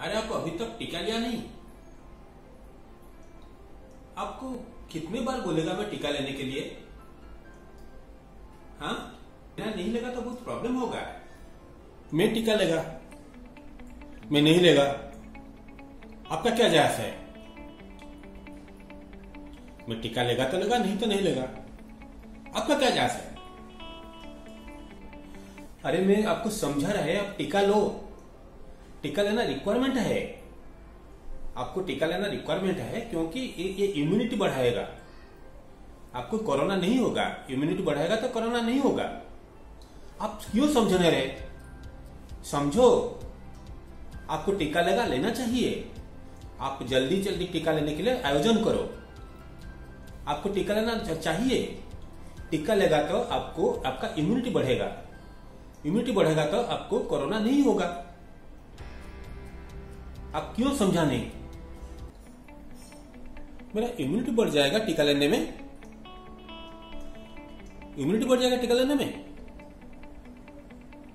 अरे आपको अभी तक टीका लिया नहीं? आपको कितने बार बोलेगा मैं टीका लेने के लिए? हाँ? नहीं लेगा तो बहुत प्रॉब्लम होगा। मैं टीका लेगा। मैं नहीं लेगा। आपका क्या जायज़ है? मैं टीका लेगा तो लेगा, नहीं तो नहीं लेगा। आपका क्या जायज़ है? अरे मैं आपको समझा रहा है, आप टीका लो। टीका लेना रिक्वायरमेंट है। आपको टीका लेना रिक्वायरमेंट है क्योंकि ये इम्यूनिटी बढ़ाएगा। आपको कोरोना नहीं होगा। इम्यूनिटी बढ़ाएगा तो कोरोना नहीं होगा। आप क्यों समझने रहे समझो। आपको टीका लगा लेना चाहिए। आप जल्दी जल्दी टीका लेने के लिए आयोजन करो। आपको टीका लेना चाहिए। टीका लेगा तो आपको, आपका इम्यूनिटी बढ़ेगा। इम्यूनिटी बढ़ेगा तो आपको कोरोना नहीं होगा। आप क्यों समझा नहीं? मेरा इम्यूनिटी बढ़ जाएगा टीका लेने में। इम्यूनिटी बढ़ जाएगा टीका लेने में?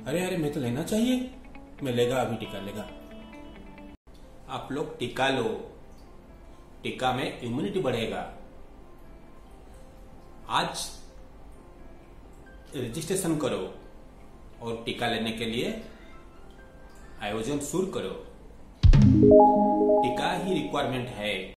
अरे अरे, मैं तो लेना चाहिए। मैं लेगा, अभी टीका लेगा। आप लोग टीका लो। टीका में इम्यूनिटी बढ़ेगा। आज रजिस्ट्रेशन करो और टीका लेने के लिए आयोजन शुरू करो। टीका ही रिक्वायरमेंट है।